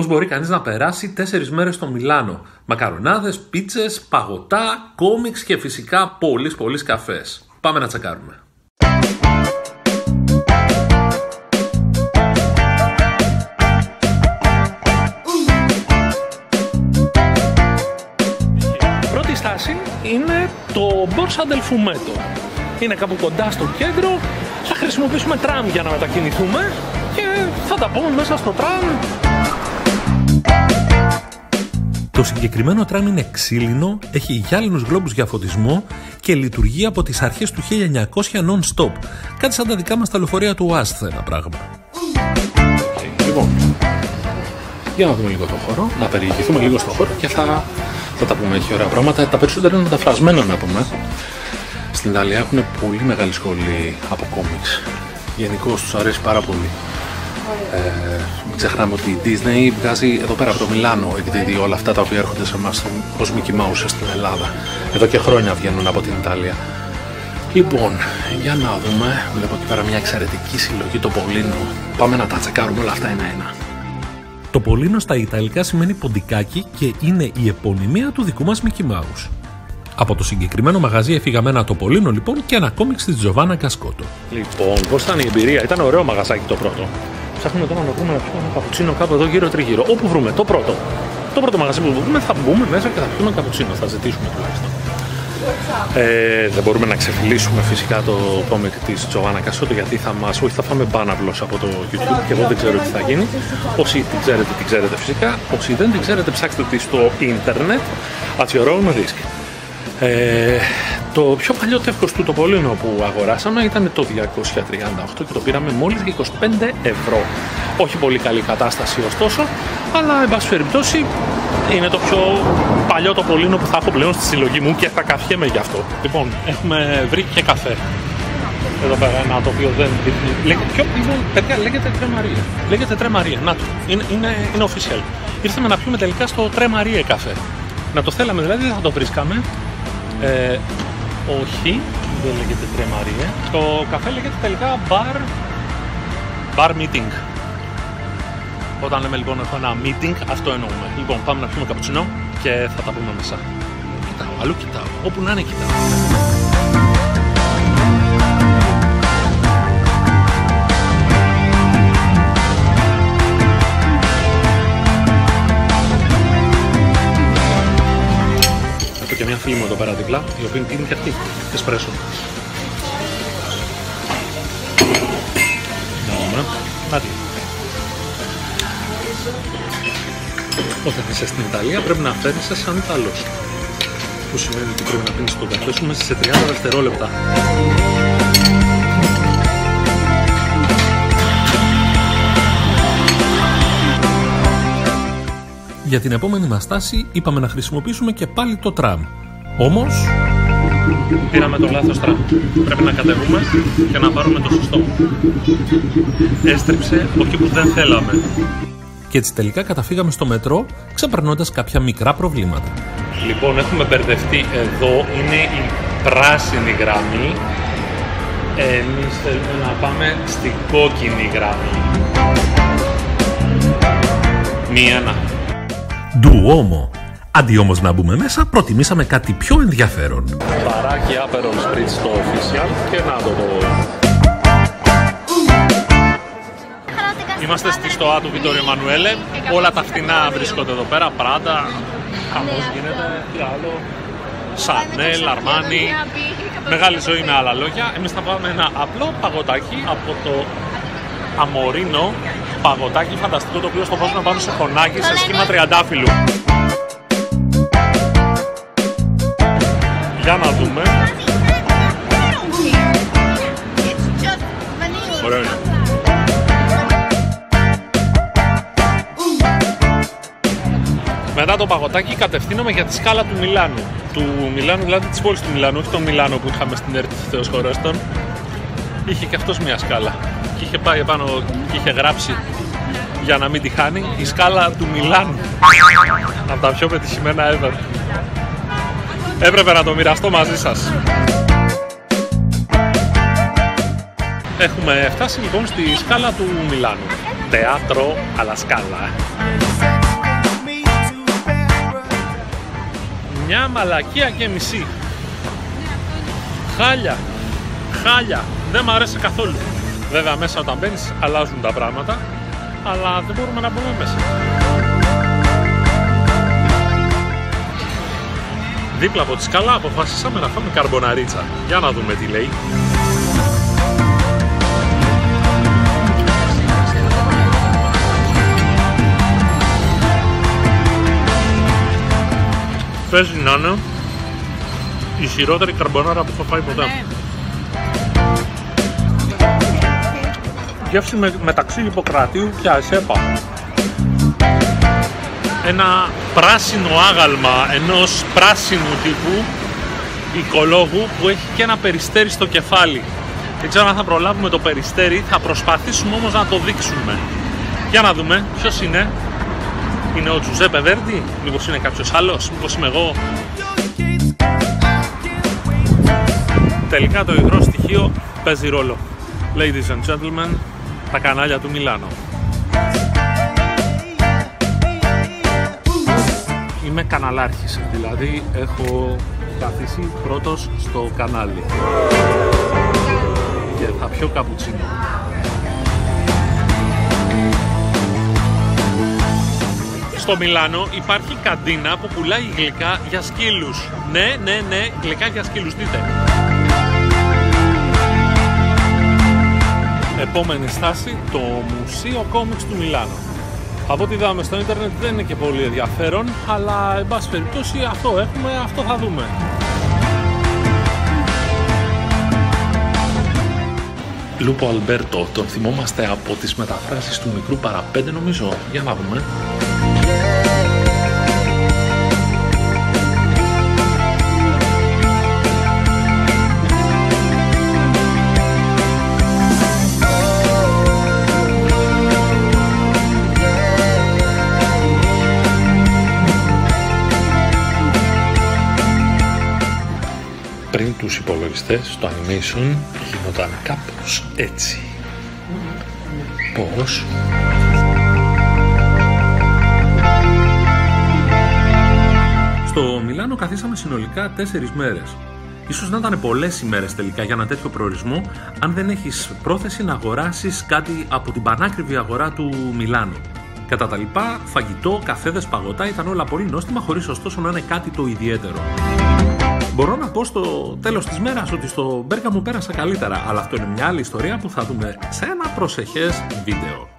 Πώς μπορεί κανείς να περάσει τέσσερις μέρες στο Μιλάνο; Μακαρονάδες, πίτσες, παγωτά, κόμιξ και φυσικά πολλοί πολλοί καφές. Πάμε να τσεκάρουμε. Πρώτη στάση είναι το Borsa del Fumeto. Είναι κάπου κοντά στο κέντρο. Θα χρησιμοποιήσουμε τραμ για να μετακινηθούμε και θα τα πούμε μέσα στο τραμ. Το συγκεκριμένο τραμ είναι ξύλινο, έχει γυάλινους γλόμπους για φωτισμό και λειτουργεί από τις αρχές του 1900 non-stop. Κάτι σαν τα δικά μας τα λεωφορεία του ΟΑΣΤ ένα πράγμα. Λοιπόν, για να δούμε λίγο το χώρο, να περιηγηθούμε λίγο στο χώρο και θα, θα τα πούμε. Έχει ωραία πράγματα. Τα περισσότερα είναι μεταφρασμένα να πούμε. Στην Ιταλία έχουν πολύ μεγάλη σχολή από κόμιξ. Γενικώς τους αρέσει πάρα πολύ. Ε, μην ξεχνάμε ότι η Disney βγάζει εδώ πέρα από το Μιλάνο εκδίδει όλα αυτά τα οποία έρχονται σε εμάς ως Mickey Mouse στην Ελλάδα. Εδώ και χρόνια βγαίνουν από την Ιταλία. Λοιπόν, για να δούμε. Βλέπω εκεί πέρα μια εξαιρετική συλλογή το Πολίνο. Πάμε να τα τσεκάρουμε όλα αυτά ένα-ένα. Το Πολίνο στα Ιταλικά σημαίνει ποντικάκι και είναι η επωνυμία του δικού μας Mickey Mouse. Από το συγκεκριμένο μαγαζί έφυγαμε ένα Πολίνο λοιπόν και ένα κόμιξ της Τζοβάνα Κασκότο. Λοιπόν, πώς ήταν η εμπειρία, ήταν ωραίο μαγαζάκι το πρώτο. Ψάχνουμε τώρα να βρούμε να πιούμε ένα καπουτσίνο κάπου εδώ γύρω τριγύρω. Όπου βρούμε, το πρώτο. Το πρώτο μαγαζί που βρούμε θα μπούμε μέσα και θα πιούμε καπουτσίνο. Θα ζητήσουμε τουλάχιστον. Ε, δεν μπορούμε να ξεφυλίσουμε φυσικά το κόμικ της Τζοβάνα Κασότο γιατί θα μας. Όχι, θα φάμε μπάναυλο από το YouTube και εγώ δεν ξέρω τι θα γίνει. Όσοι την ξέρετε, την ξέρετε φυσικά. Όσοι δεν την ξέρετε, ψάξτε τη στο ίντερνετ. At your own risk. Ε, το πιο παλιό τεύχος του Τοπολίνο που αγοράσαμε ήταν το 238 και το πήραμε μόλις για 25 ευρώ. Όχι πολύ καλή κατάσταση ωστόσο, αλλά εν πάση περιπτώσει είναι το πιο παλιό Τοπολίνο που θα έχω πλέον στη συλλογή μου και θα καφιέμαι γι' αυτό. Λοιπόν, έχουμε βρει και καφέ. Εδώ πέρα ένα το οποίο δεν λέγεται. Ποιο; Είναι, παιδιά, λέγεται Τρεμαρία. Λέγεται Τρεμαρία. Να το. Είναι, είναι, είναι official. Ήρθαμε να πιούμε τελικά στο Τρεμαρία καφέ. Να το θέλαμε δηλαδή, δεν θα το βρίσκαμε. Ε, όχι, δεν λέγεται τρεμαρίε. Το καφέ λέγεται τελικά bar, bar meeting. Όταν λέμε λοιπόν έχω ένα meeting, αυτό εννοούμε. Λοιπόν, πάμε να πιούμε καπουτσινό και θα τα πούμε μέσα. Κοιτάω, αλλού κοιτάω. Όπου να είναι κοιτάω. Μια φίλη μου εδώ πέρα δίπλα, η οποία είναι και αυτή, εσπρέσο. Να δούμε. Άντε. Όταν είσαι στην Ιταλία πρέπει να φέρνεις σαν Ιταλός. Που σημαίνει ότι πρέπει να πίνεις τον καφέ σου μέσα σε 30 δευτερόλεπτα. Για την επόμενη μας στάση είπαμε να χρησιμοποιήσουμε και πάλι το τραμ. Όμως... Πήραμε το λάθος τραμ. Πρέπει να κατεβούμε και να πάρουμε το σωστό. Έστριψε όχι που δεν θέλαμε. Και έτσι τελικά καταφύγαμε στο μετρό ξεπερνώντας κάποια μικρά προβλήματα. Λοιπόν, έχουμε μπερδευτεί εδώ. Είναι η πράσινη γραμμή. Εμείς θέλουμε να πάμε στην κόκκινη γραμμή. Μία να Ντουόμο. Αντί όμως να μπούμε μέσα, προτιμήσαμε κάτι πιο ενδιαφέρον. Παράκι Aperol Spritz στο official και να το δω. Είμαστε στη στοά του Βιτόριο Μανουέλε. Όλα τα φτηνά βρίσκονται εδώ πέρα. Πράντα, χαμός γίνεται, τι άλλο; Σανέλ, Αρμάνι. Μεγάλη ζωή με άλλα λόγια. Εμείς θα πάμε ένα απλό παγωτάκι από το Αμορίνο παγωτάκι φανταστικό το οποίο στο να πάνω σε χωνάκι σε σχήμα τριαντάφυλλου. Για να δούμε. Ωραίο είναι. Μετά το παγωτάκι κατευθύνομαι για τη σκάλα του Μιλάνου. Του Μιλάνου, δηλαδή της πόλης του Μιλάνου, όχι το Μιλάνο που είχαμε στην ΕΡΤ Θεός Χωρέστον. Είχε και αυτός μια σκάλα και είχε πάει επάνω και είχε γράψει για να μην τη χάνει η σκάλα του Μιλάνου από τα πιο πετυχημένα ever έπρεπε να το μοιραστώ μαζί σας Έχουμε φτάσει λοιπόν στη σκάλα του Μιλάνου Teatro alla Scala Μια μαλακία και μισή. Χάλια. Χάλια. Δεν μου αρέσει καθόλου. Βέβαια μέσα όταν μπαίνεις αλλάζουν τα πράγματα, αλλά δεν μπορούμε να μπούμε μέσα. Δίπλα από τη σκαλά αποφασίσαμε να φάμε καρμποναρίτσα. Για να δούμε τι λέει. Παίζει να είναι η χειρότερη καρμπονάρα που έχω φάει ποτέ. Ναι. Γεύση με, μεταξύ Ιπποκρατίου και Ασέπα. Ένα πράσινο άγαλμα ενός πράσινου τύπου οικολόγου που έχει και ένα περιστέρι στο κεφάλι. Δεν ξέρω αν θα προλάβουμε το περιστέρι, θα προσπαθήσουμε όμως να το δείξουμε. Για να δούμε ποιος είναι. Είναι ο Τζουζέπε Βέρντι, μήπως είναι κάποιος άλλος, μήπως είμαι εγώ. Τελικά το υγρό στοιχείο παίζει ρόλο. Ladies and gentlemen, τα κανάλια του Μιλάνο. Είμαι καναλάρχης, δηλαδή έχω καθίσει πρώτος στο κανάλι. Και θα πιω καπουτσίνο. Στο Μιλάνο υπάρχει καντίνα που πουλάει γλυκά για σκύλους. Ναι, ναι, ναι, γλυκά για σκύλους, δείτε. Επόμενη στάση, το Μουσείο Κόμιξ του Μιλάνο. Από ό,τι είδαμε στο ίντερνετ δεν είναι και πολύ ενδιαφέρον, αλλά εν πάση περιπτώσει αυτό έχουμε, αυτό θα δούμε. Λούπο Αλμπέρτο, τον θυμόμαστε από τις μεταφράσεις του μικρού παραπέντε νομίζω, για να δούμε. Πριν τους υπολογιστές, το animation γινόταν κάπως έτσι. Πώς; Στο Μιλάνο καθίσαμε συνολικά τέσσερις μέρες. Ίσως να ήταν πολλές ημέρες τελικά για ένα τέτοιο προορισμό, αν δεν έχεις πρόθεση να αγοράσεις κάτι από την πανάκριβη αγορά του Μιλάνου. Κατά τα λοιπά, φαγητό, καφέδες, παγωτά ήταν όλα πολύ νόστιμα, χωρίς ωστόσο να είναι κάτι το ιδιαίτερο. Μπορώ να πω στο τέλος της μέρας ότι στο Μπέργα μου πέρασα καλύτερα, αλλά αυτό είναι μια άλλη ιστορία που θα δούμε σε ένα προσεχές βίντεο.